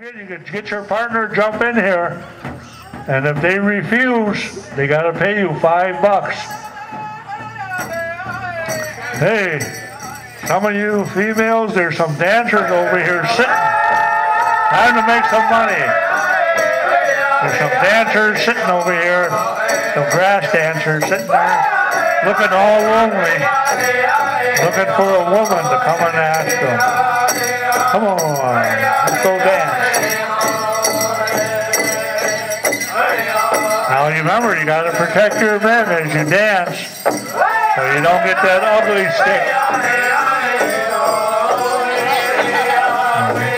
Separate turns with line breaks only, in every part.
You can get your partner jump in here, and if they refuse, they gotta pay you five bucks. Hey, some of you females, there's some dancers over here sitting, trying to make some money. There's some dancers sitting over here, some grass dancers sitting there, looking all lonely, looking for a woman to come and ask them. Come on, let's go dance. You remember, you gotta protect your men as you dance, so you don't get that ugly stick.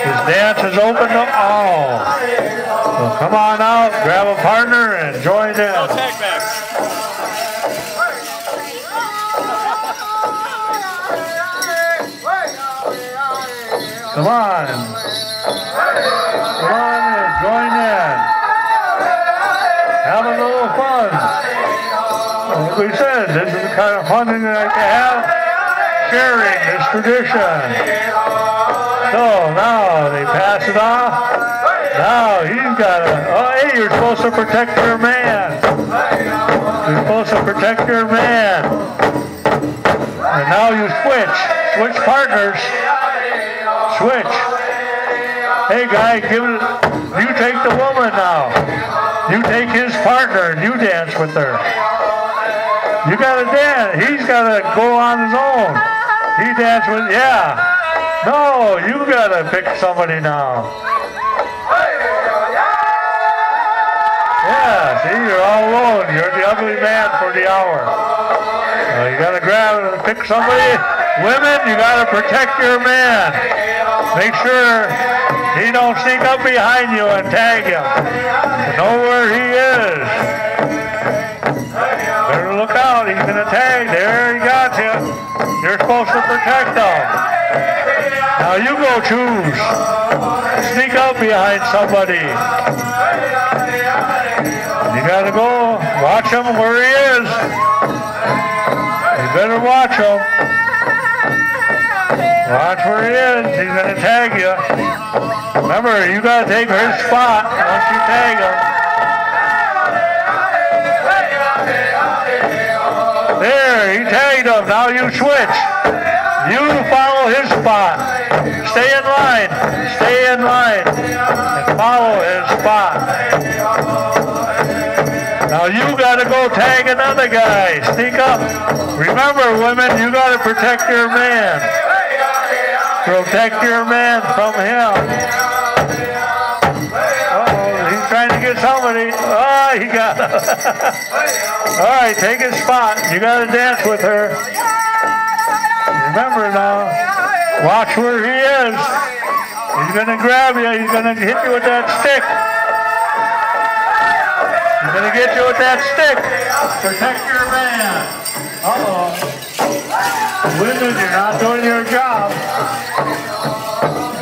This dance is open to all. So come on out, grab a partner, and join in. Come on. We said, this is the kind of fun that I to have. Sharing this tradition. So now they pass it off. Now he's got a, oh hey, you're supposed to protect your man. You're supposed to protect your man. And now you switch. Switch partners. Switch. Hey guy, give it, you take the woman now. You take his partner and you dance with her. You gotta dance. He's gotta go on his own. He dance with, yeah. No, you gotta pick somebody now. Yeah, see, you're all alone. You're the ugly man for the hour. You gotta grab and pick somebody. Women, you gotta protect your man. Make sure he don't sneak up behind you and tag him. Know where he is. Look out. He's gonna tag. There he got you. You're supposed to protect them. Now you go choose. Sneak up behind somebody. You gotta go. Watch him where he is. You better watch him. Watch where he is. He's gonna tag you. Remember, you gotta take his spot once you tag him. He tagged him. Now you switch. You follow his spot. Stay in line. Stay in line. And follow his spot. Now you gotta go tag another guy. Sneak up. Remember, women, you gotta protect your man. Protect your man from him. Trying to get somebody. Oh, he got All right, take his spot. You gotta dance with her. Remember now, watch where he is. He's gonna grab you. He's gonna hit you with that stick. He's gonna get you with that stick. Protect your man. Uh-oh. Women, you're not doing your job.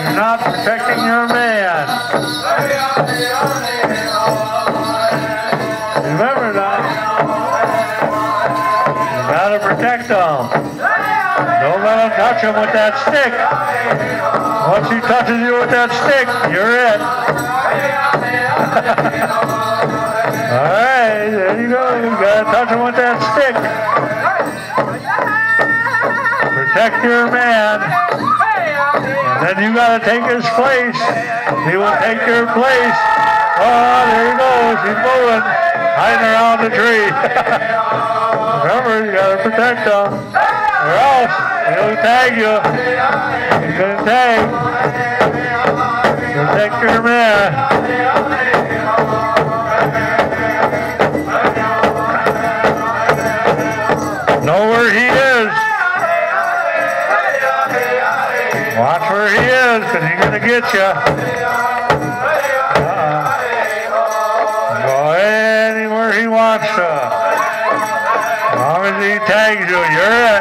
Not protecting your man. Remember now. You gotta protect them. Don't let him touch him with that stick. Once he touches you with that stick, you're it. All right, there you go. You gotta touch him with that stick. Protect your man. Then you gotta take his place. He will take your place. Oh, there he goes. He's moving. Hiding around the tree. Remember, you gotta protect him. Or else he'll tag you. He's gonna tag. Protect your man. Watch where he is, because he's gonna get you. Uh-uh. Go anywhere he wants to. As long as he tags you, you're it.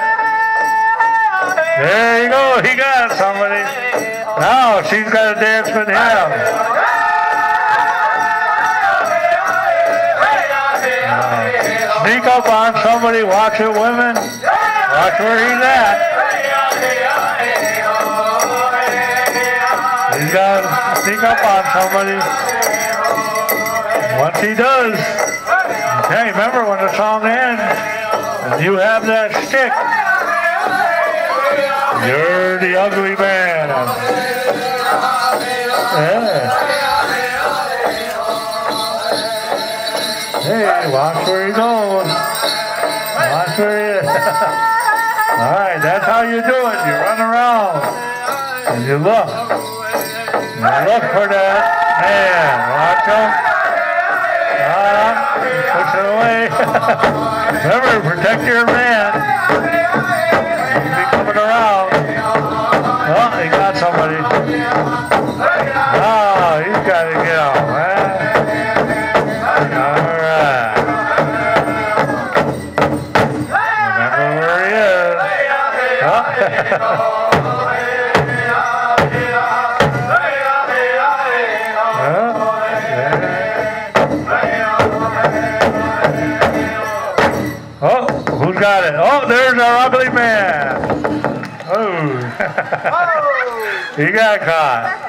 There you go, he got somebody. Now she's got to dance with him. Uh, sneak up on somebody, watch it, women. Watch where he's at. Got to sneak up on somebody. Once he does, okay, remember when the song ends, and you have that stick, you're the ugly man. Yeah. Hey, watch where you're going. Watch where you All right, that's how you do it. You run around and you look. Look for that man. Watch him. Ah, push it away. Remember, protect your man. Be coming around. Oh, he got somebody. Oh, he's got to get out, man. All right. Remember where he is. Huh? got it? Oh, there's our ugly man. Oh, oh. he got caught.